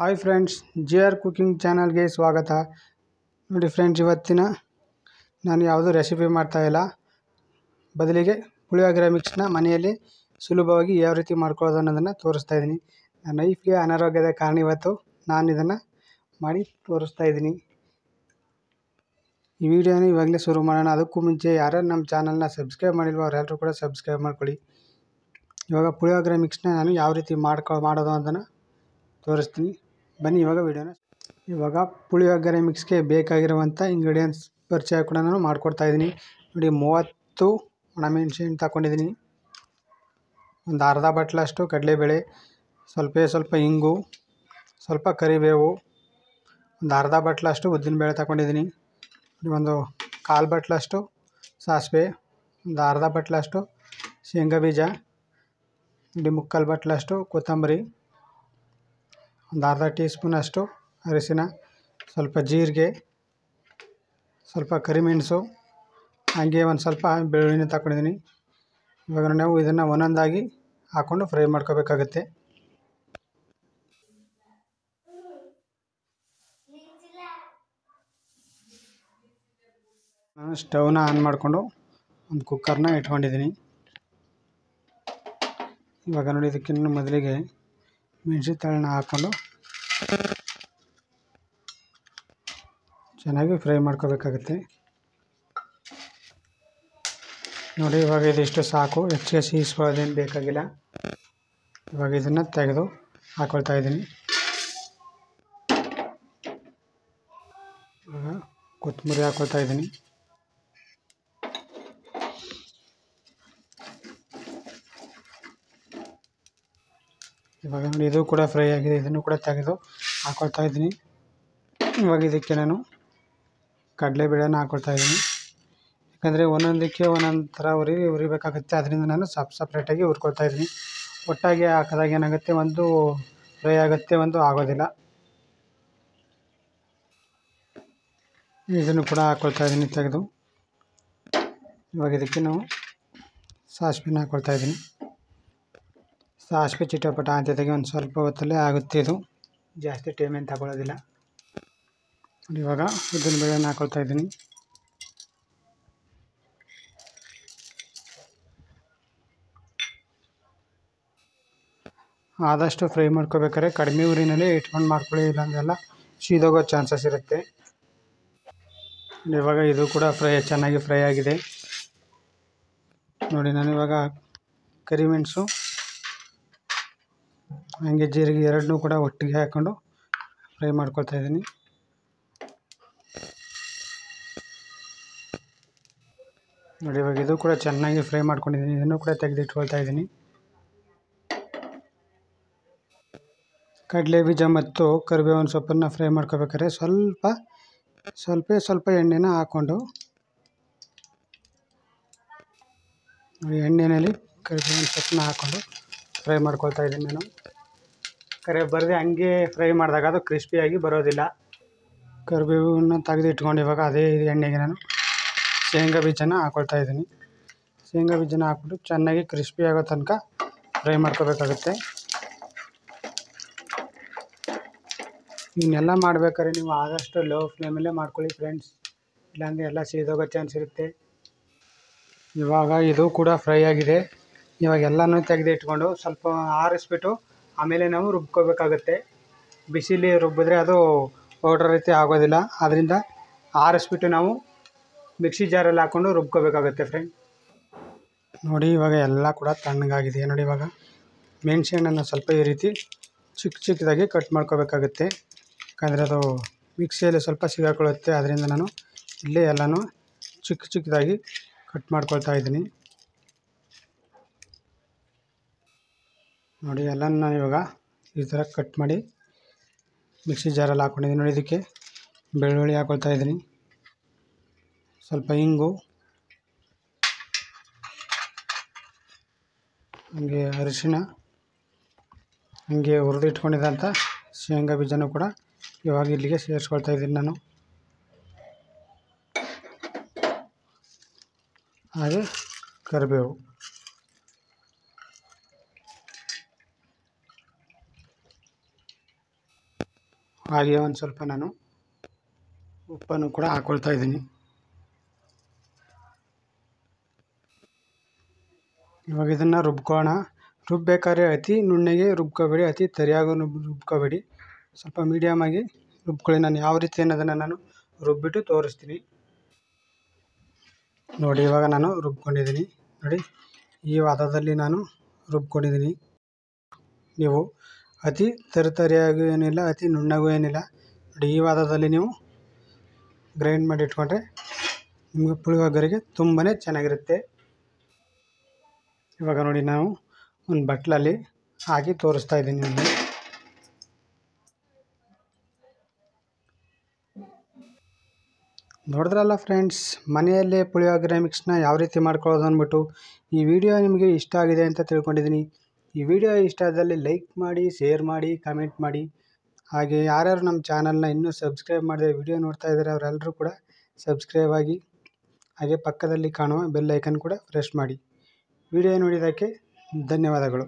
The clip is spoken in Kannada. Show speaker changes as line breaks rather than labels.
Hi friends G R cooking ಚಾನಲ್ಗೆ ಸ್ವಾಗತ. ನೋಡಿ ಫ್ರೆಂಡ್ಸ್, ಇವತ್ತಿನ ನಾನು ಯಾವುದೂ ರೆಸಿಪಿ ಮಾಡ್ತಾಯಿಲ್ಲ ಬದಲಿಗೆ ಪುಳಿಯೋಗರೆ ಮಿಕ್ಸ್ನ ಮನೆಯಲ್ಲಿ ಸುಲಭವಾಗಿ ಯಾವ ರೀತಿ ಮಾಡ್ಕೊಳ್ಳೋದು ಅನ್ನೋದನ್ನು ತೋರಿಸ್ತಾ ಇದ್ದೀನಿ. ನನ್ನ ವೈಫ್ಗೆ ಅನಾರೋಗ್ಯದ ಕಾರಣ ಇವತ್ತು ನಾನು ಇದನ್ನು ಮಾಡಿ ತೋರಿಸ್ತಾ ಇದ್ದೀನಿ. ಈ ವಿಡಿಯೋನ ಇವಾಗಲೇ ಶುರು ಮಾಡೋಣ. ಅದಕ್ಕೂ ಮುಂಚೆ ಯಾರ್ಯಾರು ನಮ್ಮ ಚಾನಲ್ನ ಸಬ್ಸ್ಕ್ರೈಬ್ ಮಾಡಿಲ್ವೋ ಅವರೆಲ್ಲರೂ ಕೂಡ ಸಬ್ಸ್ಕ್ರೈಬ್ ಮಾಡ್ಕೊಳ್ಳಿ. ಇವಾಗ ಪುಳಿಯೋಗರೆ ಮಿಕ್ಸ್ನ ನಾನು ಯಾವ ರೀತಿ ಮಾಡ್ಕೊ, ಮಾಡೋದು ಅದನ್ನು ತೋರಿಸ್ತೀನಿ. ಬನ್ನಿ, ಇವಾಗ ವಿಡಿಯೋನ ಇವಾಗ ಪುಳಿಯೋಗರೆ ಮಿಕ್ಸ್ಗೆ ಬೇಕಾಗಿರುವಂಥ ಇಂಗ್ರೀಡಿಯೆಂಟ್ಸ್ ಪರಿಚಯ ಕೂಡ ನಾನು ಮಾಡ್ಕೊಡ್ತಾ ಇದ್ದೀನಿ. ನೋಡಿ, ಮೂವತ್ತು ಒಣಮೆಣ್ಸಿನ ತಗೊಂಡಿದ್ದೀನಿ ಒಂದು ಅರ್ಧ ಬಟ್ಲಷ್ಟು ಕಡಲೆಬೇಳೆ, ಸ್ವಲ್ಪ ಸ್ವಲ್ಪ ಇಂಗು, ಸ್ವಲ್ಪ ಕರಿಬೇವು, ಒಂದು ಅರ್ಧ ಬಟ್ಲಷ್ಟು ಉದ್ದಿನಬೇಳೆ ತಗೊಂಡಿದ್ದೀನಿ ಒಂದು ಕಾಲು ಬಟ್ಲಷ್ಟು ಸಾಸಿವೆ, ಒಂದು ಅರ್ಧ ಬಟ್ಲಷ್ಟು ಶೇಂಗಾ ಬೀಜ ಮುಕ್ಕಾಲು ಬಟ್ಲಷ್ಟು ಕೊತ್ತಂಬರಿ. ಒಂದು ಅರ್ಧ ಟೀ ಸ್ಪೂನಷ್ಟು ಅರಿಶಿನ, ಸ್ವಲ್ಪ ಜೀರಿಗೆ, ಸ್ವಲ್ಪ ಕರಿಮೆಣಸು, ಹಾಗೆ ಒಂದು ಸ್ವಲ್ಪ ಬೆಳ್ಳುಳ್ಳಿನ ತಗೊಂಡಿದ್ದೀನಿ ಇವಾಗ ನಾವು ಇದನ್ನು ಒಂದೊಂದಾಗಿ ಹಾಕ್ಕೊಂಡು ಫ್ರೈ ಮಾಡ್ಕೋಬೇಕಾಗತ್ತೆ. ನಾನು ಸ್ಟವ್ನ ಆನ್ ಮಾಡಿಕೊಂಡು ಒಂದು ಕುಕ್ಕರ್ನ ಇಟ್ಕೊಂಡಿದ್ದೀನಿ. ಇವಾಗ ನೋಡಿ ಇದಕ್ಕಿಂತ ಮೊದಲಿಗೆ ಮೆಣಸಿನ ತಳನ ಹಾಕ್ಕೊಂಡು ಚೆನ್ನಾಗಿ ಫ್ರೈ ಮಾಡ್ಕೋಬೇಕಾಗುತ್ತೆ. ನೋಡಿ, ಇವಾಗ ಇದಿಷ್ಟು ಸಾಕು. ಹೆಚ್ಚಿಗೆ ಸೀಸ್ಕೊಳ್ಳೋದೇನು ಬೇಕಾಗಿಲ್ಲ. ಇವಾಗ ಇದನ್ನು ತೆಗೆದು ಹಾಕ್ಕೊಳ್ತಾ ಇದ್ದೀನಿ. ಇವಾಗ ಕೊತ್ತಂಬರಿ ಹಾಕ್ಕೊಳ್ತಾ ಇದ್ದೀನಿ. ಇವಾಗ ನೋಡಿ ಇದು ಕೂಡ ಫ್ರೈ ಆಗಿದೆ, ಇದನ್ನು ಕೂಡ ತೆಗೆದು ಹಾಕ್ಕೊಳ್ತಾ ಇದ್ದೀನಿ. ಇವಾಗ ಇದಕ್ಕೆ ನಾನು ಕಡಲೆಬೇಳೆನ ಹಾಕ್ಕೊಳ್ತಾ ಇದ್ದೀನಿ. ಯಾಕಂದರೆ ಒಂದೊಂದಕ್ಕೆ ಒಂದೊಂದು ಥರ ಉರಿ, ಉರಿಬೇಕಾಗುತ್ತೆ. ಅದರಿಂದ ನಾನು ಸಪ್ ಸಪ್ರೇಟಾಗಿ ಹುರ್ಕೊಳ್ತಾ ಇದ್ದೀನಿ. ಒಟ್ಟಾಗಿ ಹಾಕಿದಾಗ ಏನಾಗುತ್ತೆ, ಒಂದು ಫ್ರೈ ಆಗುತ್ತೆ, ಒಂದು ಆಗೋದಿಲ್ಲ. ಇದನ್ನು ಕೂಡ ಹಾಕ್ಕೊಳ್ತಾ ಇದ್ದೀನಿ ತೆಗೆದು. ಇವಾಗ ಇದಕ್ಕೆ ನಾವು ಸಾಸಿವೆನ ಹಾಕ್ಕೊಳ್ತಾ ಇದ್ದೀನಿ. ಸಾಸಿವೆ ಚಿಟಪಟ ಅಂತಿದ್ದಾಗೆ ಒಂದು ಸ್ವಲ್ಪ ಹೊತ್ತಲ್ಲೇ ಆಗುತ್ತೆ ಇದು. ಜಾಸ್ತಿ ಟೈಮ್ ಏನು ತಗೊಳ್ಳೋದಿಲ್ಲ ಇವಾಗ ಉದ್ದಿನ ಬೆಳೆಯನ್ನು ಹಾಕೊಳ್ತಾ ಇದ್ದೀನಿ. ಆದಷ್ಟು ಫ್ರೈ ಮಾಡ್ಕೋಬೇಕಾದ್ರೆ ಕಡಿಮೆ ಊರಿನಲ್ಲಿ ಇಟ್ಕೊಂಡು ಮಾಡ್ಕೊಳ್ಳಿ ಇಲ್ಲಾಂದೆಲ್ಲ ಸೀದೋಗೋ ಚಾನ್ಸಸ್ ಇರುತ್ತೆ. ಇವಾಗ ಇದು ಕೂಡ ಫ್ರೈ, ಚೆನ್ನಾಗಿ ಫ್ರೈ ಆಗಿದೆ. ನೋಡಿ ನಾನು ಇವಾಗ ಕರಿಮೆಣಸು ಹಾಗೆ ಜೀರಿಗೆ ಎರಡನ್ನೂ ಕೂಡ ಒಟ್ಟಿಗೆ ಹಾಕ್ಕೊಂಡು ಫ್ರೈ ಮಾಡ್ಕೊಳ್ತಾ ಇದ್ದೀನಿ. ನೋಡಿ, ಇವಾಗ ಇದು ಕೂಡ ಚೆನ್ನಾಗಿ ಫ್ರೈ ಮಾಡ್ಕೊಂಡಿದ್ದೀನಿ. ಇದನ್ನು ಕೂಡ ತೆಗೆದಿಟ್ಕೊಳ್ತಾ ಇದ್ದೀನಿ. ಕಡಲೆ ಬೀಜ ಮತ್ತು ಕರಿಬೇವಿನ ಸೊಪ್ಪನ್ನು ಫ್ರೈ ಮಾಡ್ಕೋಬೇಕಾದ್ರೆ ಸ್ವಲ್ಪ ಸ್ವಲ್ಪ ಸ್ವಲ್ಪ ಎಣ್ಣೆನ ಹಾಕ್ಕೊಂಡು ಎಣ್ಣೆಯಲ್ಲಿ ಕರಿಬೇವಿನ ಸೊಪ್ಪನ್ನ ಹಾಕ್ಕೊಂಡು ಫ್ರೈ ಮಾಡ್ಕೊಳ್ತಾ ಇದ್ದೀನಿ ನಾನು. ಕರೆ ಬರದೆ ಹಂಗೆ ಫ್ರೈ ಮಾಡಿದಾಗ ಅದು ಕ್ರಿಸ್ಪಿಯಾಗಿ ಬರೋದಿಲ್ಲ. ಕರಿಬೇವನ್ನು ತೆಗೆದು ಇಟ್ಕೊಂಡು ಇವಾಗ ಅದೇ ಎಣ್ಣೆಗೆ ನಾನು ಶೇಂಗಾ ಬೀಜನ ಹಾಕ್ಕೊಳ್ತಾ ಇದ್ದೀನಿ. ಶೇಂಗಾ ಬೀಜನ ಹಾಕ್ಬಿಟ್ಟು ಚೆನ್ನಾಗಿ ಕ್ರಿಸ್ಪಿ ಆಗೋ ತನಕ ಫ್ರೈ ಮಾಡ್ಕೋಬೇಕಾಗುತ್ತೆ. ಇವನ್ನೆಲ್ಲ ಮಾಡ್ಬೇಕಾದ್ರೆ ನೀವು ಆದಷ್ಟು ಲೋ ಫ್ಲೇಮಲ್ಲೇ ಮಾಡ್ಕೊಳ್ಳಿ ಫ್ರೆಂಡ್ಸ್ ಇಲ್ಲಾಂದರೆ ಎಲ್ಲ ಸೀದೋಗೋ ಚಾನ್ಸ್ ಇರುತ್ತೆ. ಇವಾಗ ಇದು ಕೂಡ ಫ್ರೈ ಆಗಿದೆ. ಇವಾಗ ಎಲ್ಲನೂ ತೆಗೆದು ಇಟ್ಕೊಂಡು ಸ್ವಲ್ಪ ಆರಿಸ್ಬಿಟ್ಟು ಆಮೇಲೆ ನಾವು ರುಬ್ಕೋಬೇಕಾಗತ್ತೆ. ಬಿಸಿಲಿ ರುಬ್ಬಿದ್ರೆ ಅದು ಪೌಡ್ರ್ ರೀತಿ ಆಗೋದಿಲ್ಲ. ಆದ್ದರಿಂದ ಆರಿಸ್ಬಿಟ್ಟು ನಾವು ಮಿಕ್ಸಿ ಜಾರಲ್ಲಿ ಹಾಕ್ಕೊಂಡು ರುಬ್ಕೋಬೇಕಾಗತ್ತೆ ಫ್ರೆಂಡ್ ನೋಡಿ ಇವಾಗ ಎಲ್ಲ ಕೂಡ ತಣ್ಣಗಾಗಿದೆ. ನೋಡಿ ಇವಾಗ ಮೆಣಸಿನ ಹಣ್ಣನ್ನು ಸ್ವಲ್ಪ ಈ ರೀತಿ ಚಿಕ್ಕ ಚಿಕ್ಕದಾಗಿ ಕಟ್ ಮಾಡ್ಕೋಬೇಕಾಗುತ್ತೆ. ಯಾಕಂದರೆ ಅದು ಮಿಕ್ಸಿಯಲ್ಲಿ ಸ್ವಲ್ಪ ಸಿಗಾಕೊಳ್ಳುತ್ತೆ. ಅದರಿಂದ ನಾನು ಇಲ್ಲೇ ಎಲ್ಲನೂ ಚಿಕ್ಕ ಚಿಕ್ಕದಾಗಿ ಕಟ್ ಮಾಡ್ಕೊಳ್ತಾ ಇದ್ದೀನಿ. ನೋಡಿ ಎಲ್ಲನೂ ಇವಾಗ ಈ ಥರ ಕಟ್ ಮಾಡಿ ಮಿಕ್ಸಿ ಜಾರಲ್ಲಿ ಹಾಕ್ಕೊಂಡಿದ್ದೀನಿ ನೋಡಿ, ಇದಕ್ಕೆ ಬೆಳ್ಳುಳ್ಳಿ ಹಾಕ್ಕೊಳ್ತಾ ಇದ್ದೀನಿ ಸ್ವಲ್ಪ ಇಂಗು, ಹಾಗೆ ಅರಿಶಿಣ, ಹಾಗೆ ಹುರಿದಿಟ್ಕೊಂಡಿದ್ದಂಥ ಶೇಂಗಾ ಬೀಜನೂ ಕೂಡ ಇವಾಗ ಇಲ್ಲಿಗೆ ಸೇರಿಸ್ಕೊಳ್ತಾ ಇದ್ದೀನಿ ನಾನು. ಹಾಗೆ ಕರಿಬೇವು. ಹಾಗೆ ಒಂದು ಸ್ವಲ್ಪ ನಾನು ಉಪ್ಪನ್ನು ಕೂಡ ಹಾಕ್ಕೊಳ್ತಾ ಇದ್ದೀನಿ. ಇವಾಗ ಇದನ್ನು ರುಬ್ಕೋಣ. ರುಬ್ಬೇಕಾದ್ರೆ ಅತಿ ನುಣ್ಣಗೆ ರುಬ್ಕೋಬೇಡಿ, ಅತಿ ತರಿಯಾಗೂ ರುಬ್ಕೋಬೇಡಿ. ಸ್ವಲ್ಪ ಮೀಡಿಯಮಾಗಿ ರುಬ್ಕೊಳ್ಳಿ. ನಾನು ಯಾವ ರೀತಿ ಅನ್ನೋದನ್ನು ನಾನು ರುಬ್ಬಿಟ್ಟು ತೋರಿಸ್ತೀನಿ. ನೋಡಿ, ಇವಾಗ ನಾನು ರುಬ್ಕೊಂಡಿದ್ದೀನಿ. ನೋಡಿ, ಈ ವಾದದಲ್ಲಿ ನಾನು ರುಬ್ಕೊಂಡಿದ್ದೀನಿ. ನೀವು ಅತಿ ತರಿತರಿಯಾಗೂ ಏನಿಲ್ಲ, ಅತಿ ನುಣ್ಣಗೂ ಏನಿಲ್ಲ. ನೋಡಿ ಈ ವಾದದಲ್ಲಿ ನೀವು ಗ್ರೈಂಡ್ ಮಾಡಿ ಇಟ್ಕೊಂಡ್ರೆ ನಿಮಗೆ ಪುಳಿಯೋಗರೆಗೆ ತುಂಬಾ ಚೆನ್ನಾಗಿರುತ್ತೆ. ಇವಾಗ ನೋಡಿ ನಾವು ಒಂದು ಬಟ್ಲಲ್ಲಿ ಹಾಕಿ ತೋರಿಸ್ತಾ ಇದ್ದೀನಿ ನಿಮಗೆ. ನೋಡಿದ್ರಲ್ಲ ಫ್ರೆಂಡ್ಸ್ ಮನೆಯಲ್ಲೇ ಪುಳಿಯೋಗರೆ ಮಿಕ್ಸ್ನ ಯಾವ ರೀತಿ ಮಾಡ್ಕೊಳ್ಳೋದು ಅಂದ್ಬಿಟ್ಟು ಈ ವಿಡಿಯೋ ನಿಮಗೆ ಇಷ್ಟ ಆಗಿದೆ ಅಂತ ತಿಳ್ಕೊಂಡಿದ್ದೀನಿ. ಈ ವಿಡಿಯೋ ಇಷ್ಟ ಆದಲ್ಲಿ ಲೈಕ್ ಮಾಡಿ, ಶೇರ್ ಮಾಡಿ, ಕಮೆಂಟ್ ಮಾಡಿ. ಹಾಗೆ ಯಾರ್ಯಾರು ನಮ್ಮ ಚಾನಲ್ನ ಇನ್ನೂ ಸಬ್ಸ್ಕ್ರೈಬ್ ಮಾಡದೆ ವಿಡಿಯೋ ನೋಡ್ತಾ ಇದ್ದಾರೆ ಅವರೆಲ್ಲರೂ ಕೂಡ ಸಬ್ಸ್ಕ್ರೈಬ್ ಆಗಿ, ಹಾಗೆ ಪಕ್ಕದಲ್ಲಿ ಕಾಣುವ ಬೆಲ್ ಐಕನ್ ಕೂಡ ಪ್ರೆಸ್ ಮಾಡಿ. ವಿಡಿಯೋ ನೋಡಿದ್ದಕ್ಕೆ ಧನ್ಯವಾದಗಳು.